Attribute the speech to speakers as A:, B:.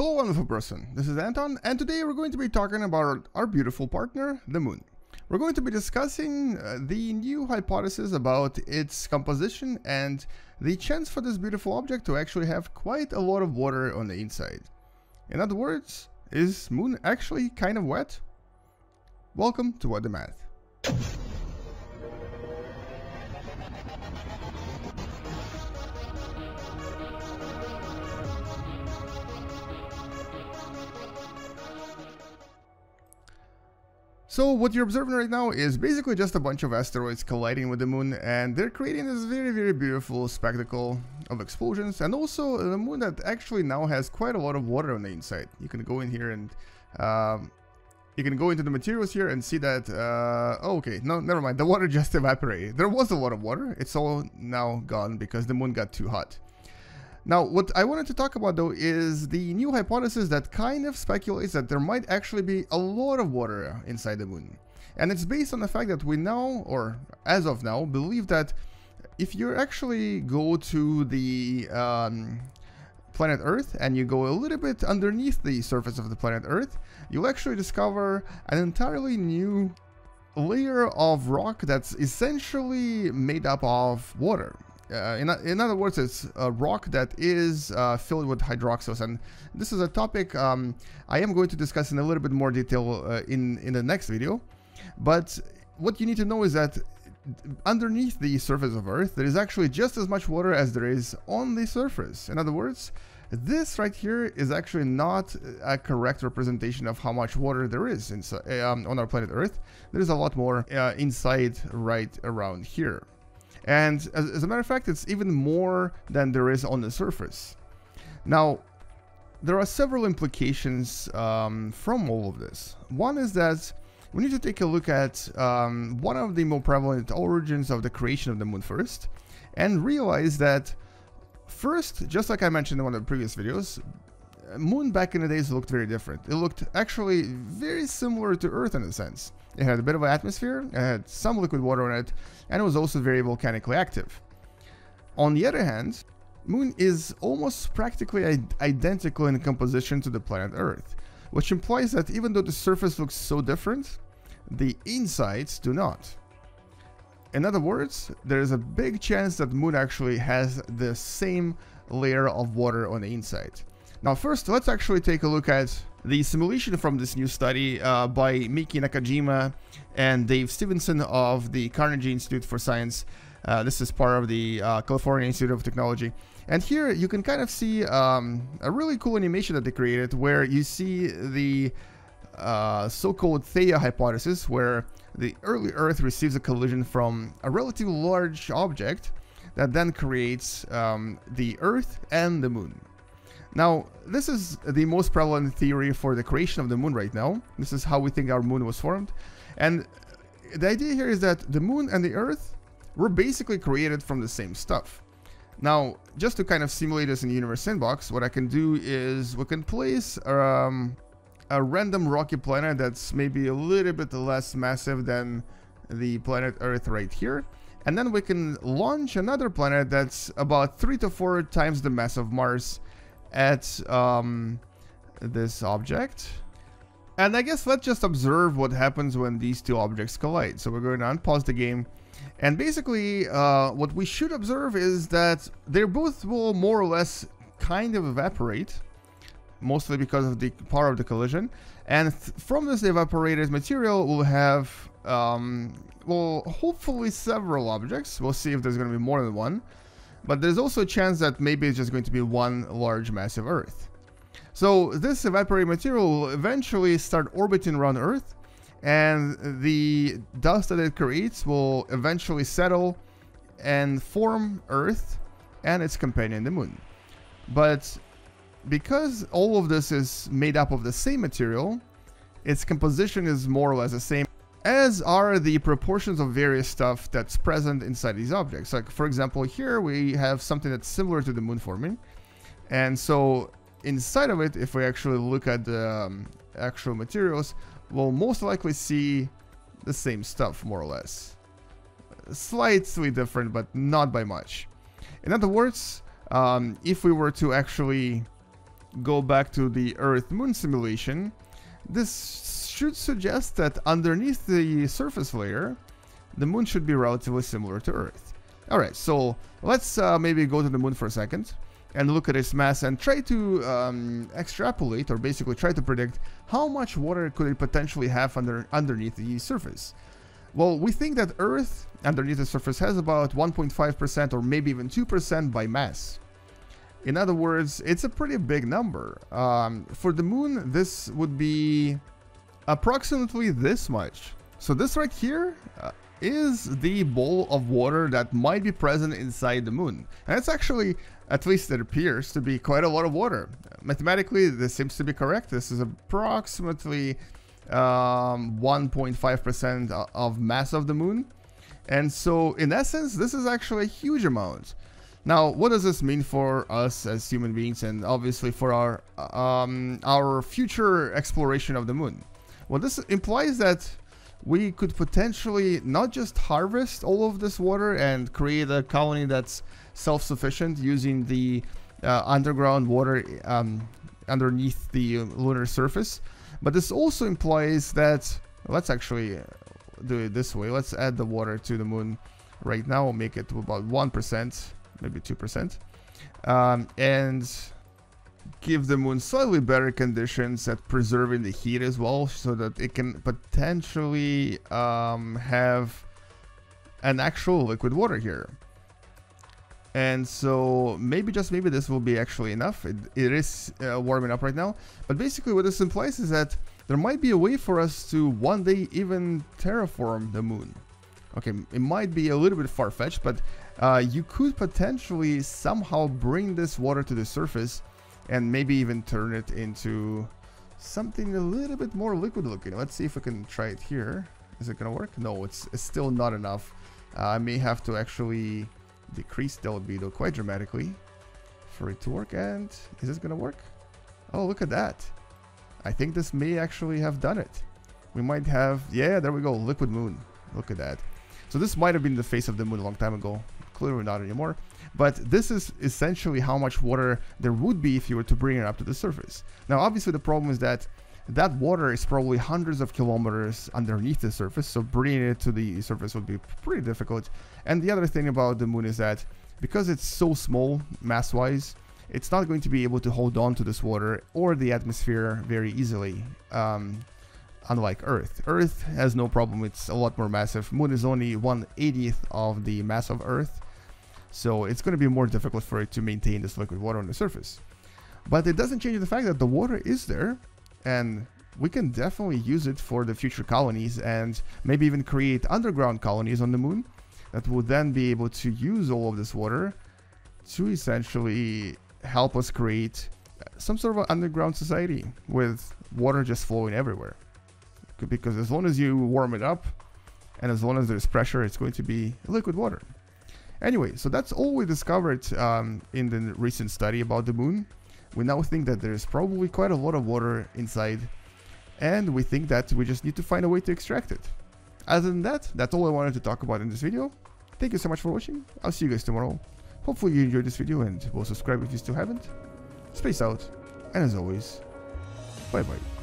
A: Hello wonderful person, this is Anton and today we're going to be talking about our beautiful partner, the moon. We're going to be discussing uh, the new hypothesis about its composition and the chance for this beautiful object to actually have quite a lot of water on the inside. In other words, is moon actually kind of wet? Welcome to What Da Math. So what you're observing right now is basically just a bunch of asteroids colliding with the moon and they're creating this very very beautiful spectacle of explosions and also the moon that actually now has quite a lot of water on the inside. You can go in here and um, you can go into the materials here and see that, uh, oh, okay, no, never mind, the water just evaporated. There was a lot of water, it's all now gone because the moon got too hot. Now, what I wanted to talk about though is the new hypothesis that kind of speculates that there might actually be a lot of water inside the moon. And it's based on the fact that we now, or as of now, believe that if you actually go to the um, planet Earth and you go a little bit underneath the surface of the planet Earth, you'll actually discover an entirely new layer of rock that's essentially made up of water. Uh, in, in other words, it's a rock that is uh, filled with hydroxyls, and this is a topic um, I am going to discuss in a little bit more detail uh, in in the next video. But what you need to know is that underneath the surface of Earth, there is actually just as much water as there is on the surface. In other words, this right here is actually not a correct representation of how much water there is um, on our planet Earth. There is a lot more uh, inside right around here. And as, as, a matter of fact, it's even more than there is on the surface. Now, there are several implications um, from all of this. One is that we need to take a look at um, one of the more prevalent origins of the creation of the moon first, and realize that first, just like I mentioned in one of the previous videos, moon back in the days looked very different. It looked actually very similar to Earth in a sense. It had a bit of an atmosphere, it had some liquid water in it, and it was also very volcanically active. On the other hand, Moon is almost practically identical in composition to the planet Earth, which implies that even though the surface looks so different, the insides do not. In other words, there is a big chance that Moon actually has the same layer of water on the inside. Now first, let's actually take a look at the simulation from this new study uh, by Miki Nakajima and Dave Stevenson of the Carnegie Institute for Science. Uh, this is part of the uh, California Institute of Technology. And here you can kind of see um, a really cool animation that they created where you see the uh, so-called Theia hypothesis where the early Earth receives a collision from a relatively large object that then creates um, the Earth and the Moon. Now, this is the most prevalent theory for the creation of the moon right now. This is how we think our moon was formed. And the idea here is that the moon and the earth were basically created from the same stuff. Now, just to kind of simulate this in the Universe Sandbox, what I can do is we can place um, a random rocky planet that's maybe a little bit less massive than the planet Earth right here. And then we can launch another planet that's about three to four times the mass of Mars at um, this object. And I guess let's just observe what happens when these two objects collide. So we're going to unpause the game. And basically, uh, what we should observe is that they both will more or less kind of evaporate, mostly because of the power of the collision. And from this evaporated material, we'll have, um, well, hopefully several objects. We'll see if there's going to be more than one. But there's also a chance that maybe it's just going to be one large massive Earth. So this evaporated material will eventually start orbiting around Earth and the dust that it creates will eventually settle and form Earth and its companion, the Moon. But because all of this is made up of the same material, its composition is more or less the same as are the proportions of various stuff that's present inside these objects. Like, for example, here we have something that's similar to the moon forming. And so inside of it, if we actually look at the um, actual materials, we'll most likely see the same stuff, more or less. Slightly different, but not by much. In other words, um, if we were to actually go back to the Earth-Moon simulation, this should suggest that underneath the surface layer, the moon should be relatively similar to Earth. Alright, so let's uh, maybe go to the moon for a second and look at its mass and try to um, extrapolate or basically try to predict how much water could it potentially have under underneath the surface. Well, we think that Earth underneath the surface has about 1.5% or maybe even 2% by mass. In other words, it's a pretty big number. Um, for the moon, this would be approximately this much. So this right here uh, is the bowl of water that might be present inside the moon. And it's actually, at least it appears, to be quite a lot of water. Mathematically, this seems to be correct. This is approximately 1.5% um, of mass of the moon. And so, in essence, this is actually a huge amount. Now, what does this mean for us as human beings and obviously for our um, our future exploration of the moon? Well, this implies that we could potentially not just harvest all of this water and create a colony that's self-sufficient using the uh, underground water um, underneath the lunar surface, but this also implies that let's actually do it this way. Let's add the water to the moon right now. We'll make it to about 1% maybe 2%. Um, and give the moon slightly better conditions at preserving the heat as well so that it can potentially um, have an actual liquid water here. And so maybe just maybe this will be actually enough. it, it is uh, warming up right now. But basically what this implies is that there might be a way for us to one day even terraform the moon. Okay, it might be a little bit far-fetched, but uh, you could potentially somehow bring this water to the surface and maybe even turn it into something a little bit more liquid looking. Let's see if we can try it here. Is it gonna work? No, it's, it's still not enough. Uh, I may have to actually decrease the albedo quite dramatically for it to work. And is this gonna work? Oh, look at that. I think this may actually have done it. We might have, yeah, there we go, liquid moon. Look at that. So this might have been the face of the moon a long time ago. Clearly not anymore. But this is essentially how much water there would be if you were to bring it up to the surface. Now, obviously, the problem is that that water is probably hundreds of kilometers underneath the surface, so bringing it to the surface would be pretty difficult. And the other thing about the moon is that because it's so small mass-wise, it's not going to be able to hold on to this water or the atmosphere very easily. Um, unlike Earth. Earth has no problem, it's a lot more massive. Moon is only 1 80th of the mass of Earth, so it's going to be more difficult for it to maintain this liquid water on the surface. But it doesn't change the fact that the water is there, and we can definitely use it for the future colonies and maybe even create underground colonies on the moon that will then be able to use all of this water to essentially help us create some sort of underground society with water just flowing everywhere because as long as you warm it up and as long as there's pressure, it's going to be liquid water. Anyway, so that's all we discovered um, in the recent study about the moon. We now think that there's probably quite a lot of water inside and we think that we just need to find a way to extract it. Other than that, that's all I wanted to talk about in this video. Thank you so much for watching. I'll see you guys tomorrow. Hopefully you enjoyed this video and will subscribe if you still haven't. Space out, and as always, bye bye.